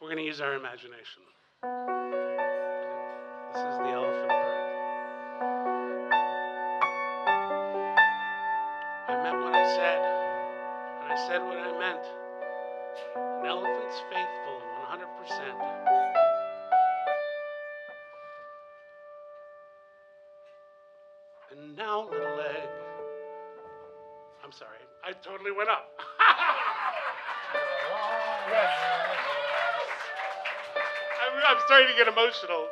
We're going to use our imagination. This is the elephant bird. I meant what I said, and I said what I meant. An elephant's faithful 100%. And now, little leg. I'm sorry, I totally went up. I'm starting to get emotional.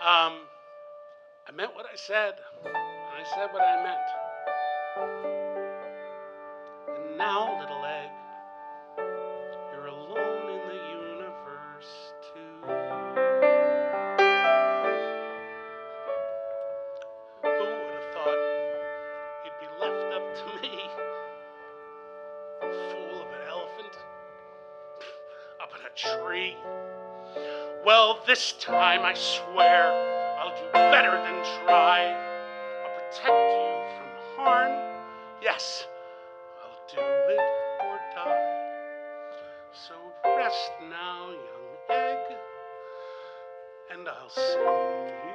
Um, I meant what I said, and I said what I meant. And now, little egg, you're alone in the universe, too. Who would have thought you'd be left up to me? Fool of an elephant up in a tree. Well, this time I swear I'll do better than try. I'll protect you from harm. Yes, I'll do it or die. So rest now, young egg, and I'll sing you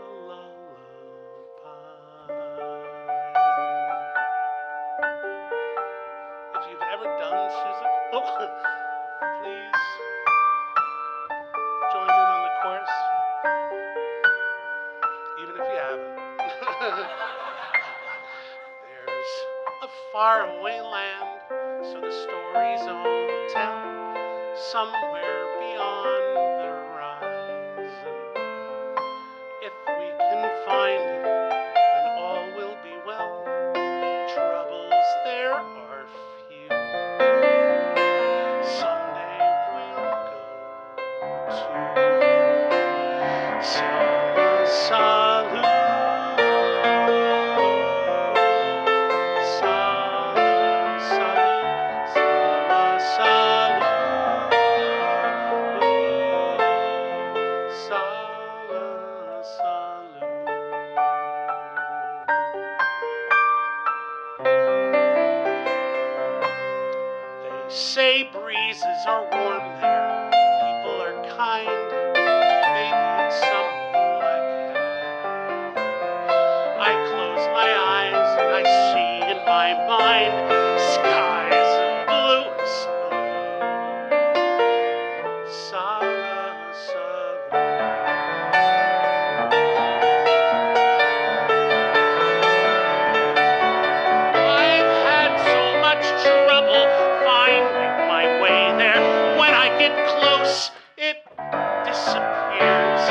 a lullaby. If you've ever done Seussical, please oh, faraway land, so the stories all tell, somewhere beyond say breezes are warm there, people are kind. Maybe it's something like heaven. I close my eyes and I see in my mind it disappears.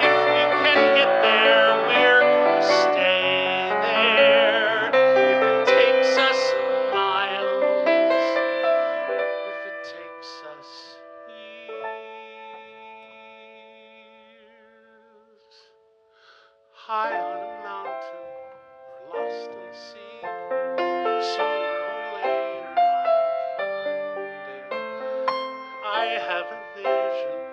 If we can get there, we're gonna stay there. If it takes us miles, if it takes us years. High on a mountain later